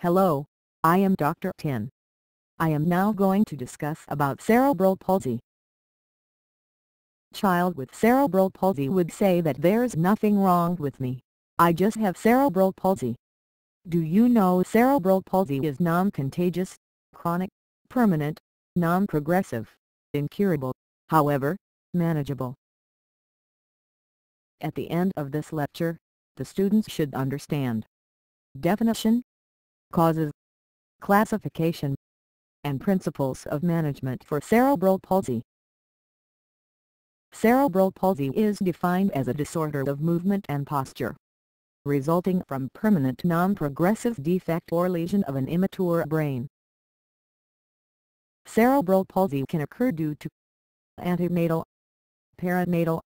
Hello, I am Dr. Tin. I am now going to discuss about cerebral palsy. Child with cerebral palsy would say that there's nothing wrong with me. I just have cerebral palsy. Do you know cerebral palsy is non-contagious, chronic, permanent, non-progressive, incurable, however, manageable. At the end of this lecture, the students should understand definition, causes, classification, and principles of management for cerebral palsy. Cerebral palsy is defined as a disorder of movement and posture, resulting from permanent non-progressive defect or lesion of an immature brain. Cerebral palsy can occur due to antenatal, perinatal,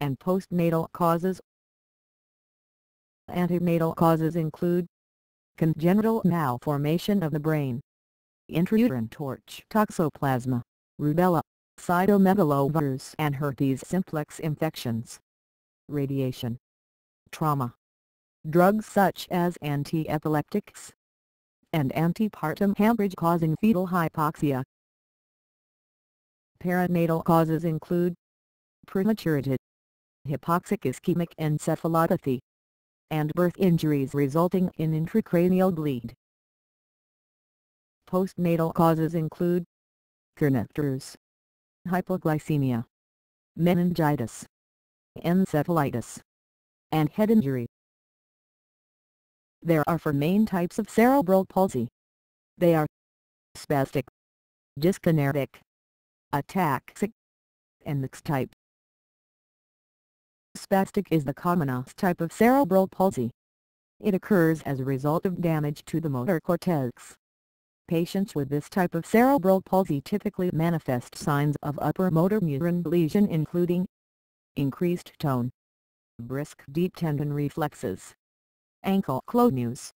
and postnatal causes. Antenatal causes include congenital malformation of the brain, intrauterine torch toxoplasma, rubella, cytomegalovirus and herpes simplex infections, radiation, trauma, drugs such as anti-epileptics, and antepartum hemorrhage causing fetal hypoxia. Perinatal causes include prematurity, hypoxic ischemic encephalopathy, and birth injuries resulting in intracranial bleed. Postnatal causes include kernicterus, hypoglycemia, meningitis, encephalitis, and head injury. There are four main types of cerebral palsy. They are spastic, dyskinetic, ataxic, and mixed type. Spastic is the commonest type of cerebral palsy. It occurs as a result of damage to the motor cortex. Patients with this type of cerebral palsy typically manifest signs of upper motor neuron lesion including increased tone, brisk deep tendon reflexes, ankle clonus,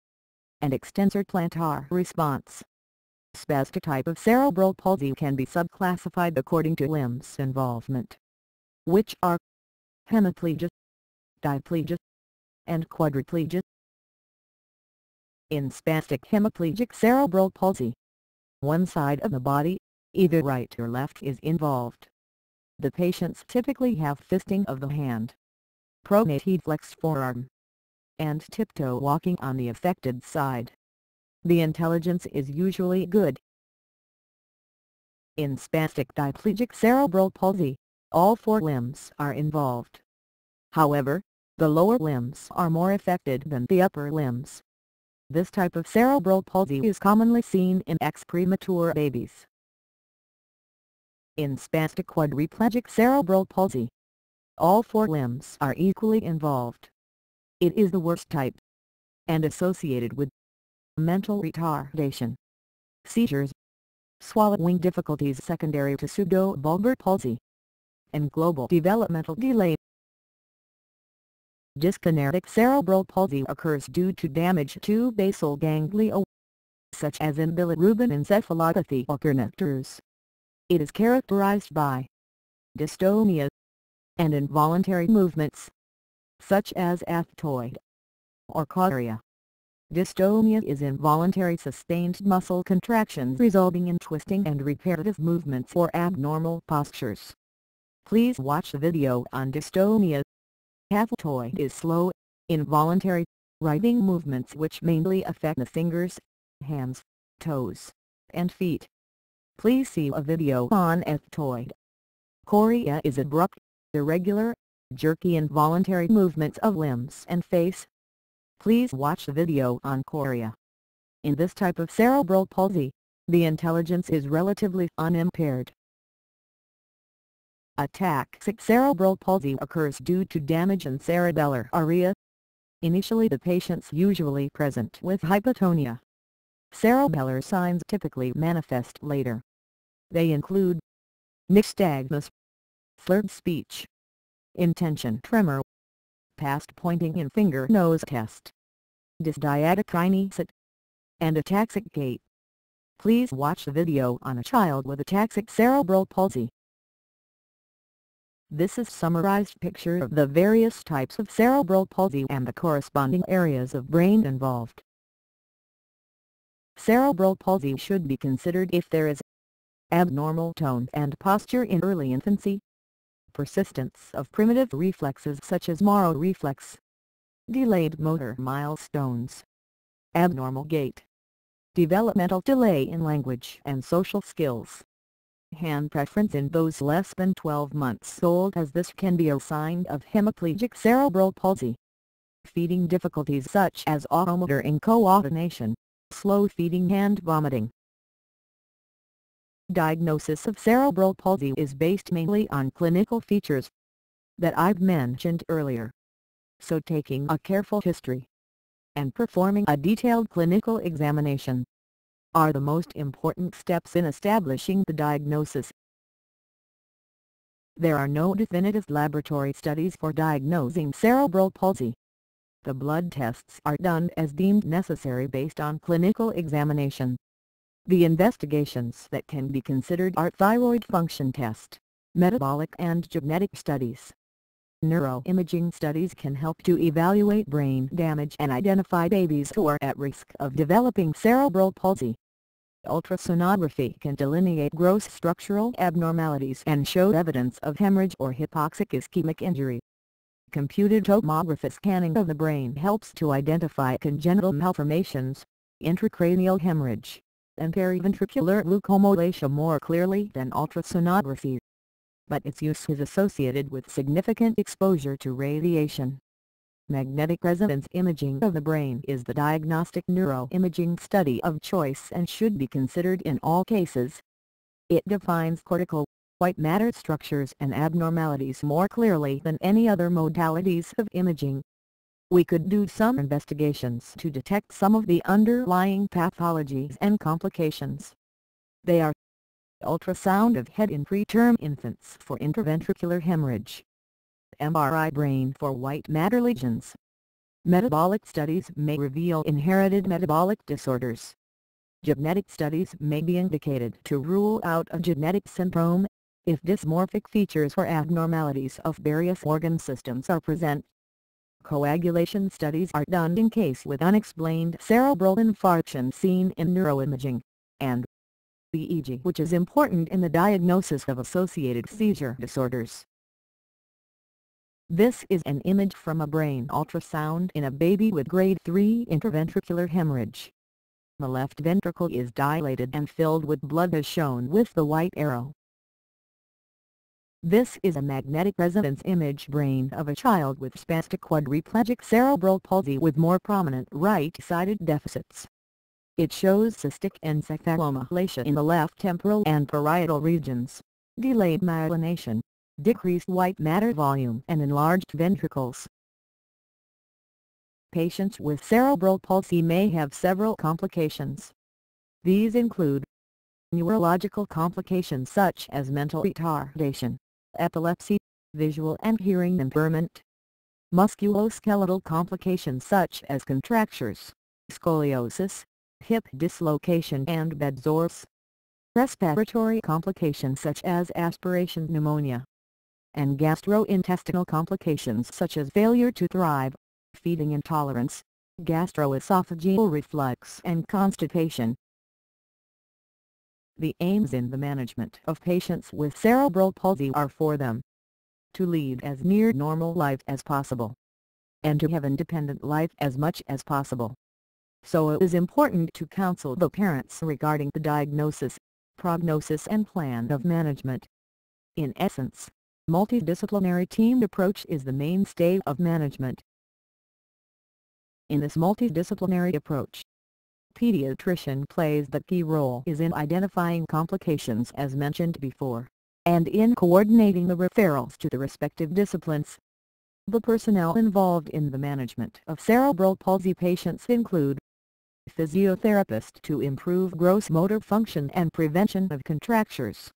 and extensor plantar response. Spastic type of cerebral palsy can be subclassified according to limbs involvement, which are hemiplegia, diplegia, and quadriplegia. In spastic hemiplegic cerebral palsy, one side of the body, either right or left is involved. The patients typically have fisting of the hand, pronated flexed forearm, and tiptoe walking on the affected side. The intelligence is usually good. In spastic diplegic cerebral palsy, all four limbs are involved. However, the lower limbs are more affected than the upper limbs. This type of cerebral palsy is commonly seen in ex-premature babies. In spastic quadriplegic cerebral palsy, all four limbs are equally involved. It is the worst type and associated with mental retardation, seizures, swallowing difficulties secondary to pseudobulbar palsy, and global developmental delay. Dyskinetic cerebral palsy occurs due to damage to basal ganglia, such as in bilirubin encephalopathy or kernicterus. It is characterized by dystonia and involuntary movements, such as athetoid or chorea. Dystonia is involuntary sustained muscle contractions resulting in twisting and repetitive movements or abnormal postures. Please watch the video on dystonia. Athetoid is slow, involuntary, writhing movements which mainly affect the fingers, hands, toes, and feet. Please see a video on athetoid. Chorea is abrupt, irregular, jerky involuntary movements of limbs and face. Please watch the video on chorea. In this type of cerebral palsy, the intelligence is relatively unimpaired. Ataxic cerebral palsy occurs due to damage in cerebellar area. Initially the patients usually present with hypotonia. Cerebellar signs typically manifest later. They include nystagmus, slurred speech, intention tremor, past pointing in finger nose test, dysdiadochokinesis, and ataxic gait. Please watch the video on a child with ataxic cerebral palsy. This is summarized picture of the various types of cerebral palsy and the corresponding areas of brain involved. Cerebral palsy should be considered if there is abnormal tone and posture in early infancy, persistence of primitive reflexes such as Moro reflex, delayed motor milestones, abnormal gait, developmental delay in language and social skills, hand preference in those less than 12 months old as this can be a sign of hemiplegic cerebral palsy. Feeding difficulties such as oromotor incoordination, slow feeding and vomiting. Diagnosis of cerebral palsy is based mainly on clinical features that I've mentioned earlier. So taking a careful history and performing a detailed clinical examination are the most important steps in establishing the diagnosis. There are no definitive laboratory studies for diagnosing cerebral palsy. The blood tests are done as deemed necessary based on clinical examination. The investigations that can be considered are thyroid function test, metabolic and genetic studies. Neuroimaging studies can help to evaluate brain damage and identify babies who are at risk of developing cerebral palsy. Ultrasonography can delineate gross structural abnormalities and show evidence of hemorrhage or hypoxic ischemic injury. Computed tomography scanning of the brain helps to identify congenital malformations, intracranial hemorrhage, and periventricular leukomalacia more clearly than ultrasonography. But its use is associated with significant exposure to radiation. Magnetic resonance imaging of the brain is the diagnostic neuroimaging study of choice and should be considered in all cases. It defines cortical, white matter structures and abnormalities more clearly than any other modalities of imaging. We could do some investigations to detect some of the underlying pathologies and complications. They are ultrasound of head in preterm infants for intraventricular hemorrhage, MRI brain for white matter lesions. Metabolic studies may reveal inherited metabolic disorders. Genetic studies may be indicated to rule out a genetic syndrome, if dysmorphic features or abnormalities of various organ systems are present. Coagulation studies are done in case with unexplained cerebral infarction seen in neuroimaging, and EEG which is important in the diagnosis of associated seizure disorders. This is an image from a brain ultrasound in a baby with grade 3 intraventricular hemorrhage. The left ventricle is dilated and filled with blood as shown with the white arrow. This is a magnetic resonance image brain of a child with spastic quadriplegic cerebral palsy with more prominent right-sided deficits. It shows cystic encephalomalacia in the left temporal and parietal regions, delayed myelination, decreased white matter volume and enlarged ventricles. Patients with cerebral palsy may have several complications. These include neurological complications such as mental retardation, epilepsy, visual and hearing impairment, musculoskeletal complications such as contractures, scoliosis, hip dislocation and bedsores, respiratory complications such as aspiration pneumonia, and gastrointestinal complications such as failure to thrive, feeding intolerance, gastroesophageal reflux and constipation. The aims in the management of patients with cerebral palsy are for them to lead as near normal life as possible and to have independent life as much as possible. So it is important to counsel the parents regarding the diagnosis, prognosis and plan of management. In essence, multidisciplinary team approach is the mainstay of management. In this multidisciplinary approach, pediatrician plays the key role is in identifying complications as mentioned before, and in coordinating the referrals to the respective disciplines. The personnel involved in the management of cerebral palsy patients include physiotherapist to improve gross motor function and prevention of contractures,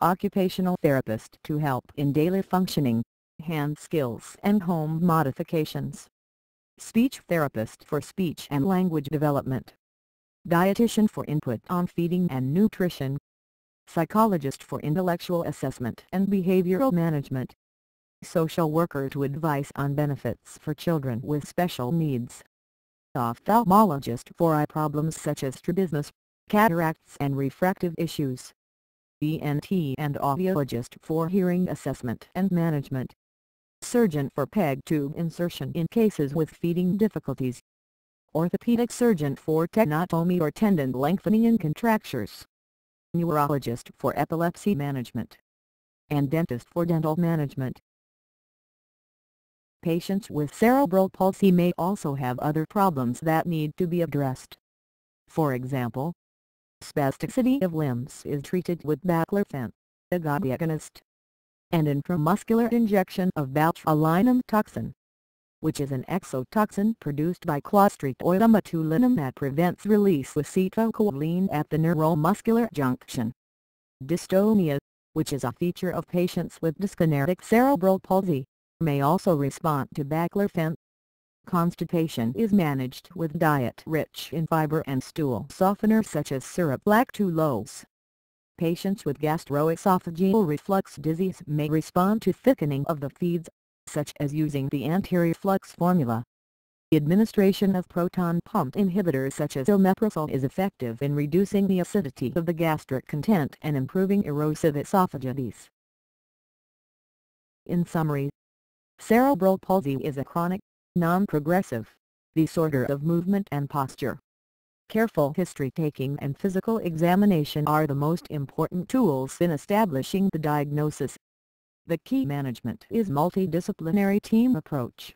occupational therapist to help in daily functioning, hand skills and home modifications, speech therapist for speech and language development, dietitian for input on feeding and nutrition, psychologist for intellectual assessment and behavioral management, social worker to advise on benefits for children with special needs. ophthalmologist for eye problems such as strabismus, cataracts and refractive issues. ENT and audiologist for hearing assessment and management. Surgeon for PEG tube insertion in cases with feeding difficulties. Orthopedic surgeon for tenotomy or tendon lengthening and contractures. Neurologist for epilepsy management. And dentist for dental management. Patients with cerebral palsy may also have other problems that need to be addressed. For example, spasticity of limbs is treated with baclofen, a GABA agonist, and intramuscular injection of botulinum toxin, which is an exotoxin produced by Clostridium botulinum that prevents release with acetylcholine at the neuromuscular junction. Dystonia, which is a feature of patients with dyskinetic cerebral palsy, may also respond to baclofen. Constipation is managed with diet rich in fiber and stool softeners such as syrup lactulose. Patients with gastroesophageal reflux disease may respond to thickening of the feeds, such as using the anti-reflux formula. The Administration of proton pump inhibitors such as omeprazole is effective in reducing the acidity of the gastric content and improving erosive esophagitis. In summary, Cerebral palsy is a chronic, non-progressive, disorder of movement and posture. Careful history-taking and physical examination are the most important tools in establishing the diagnosis. The key management is multidisciplinary team approach.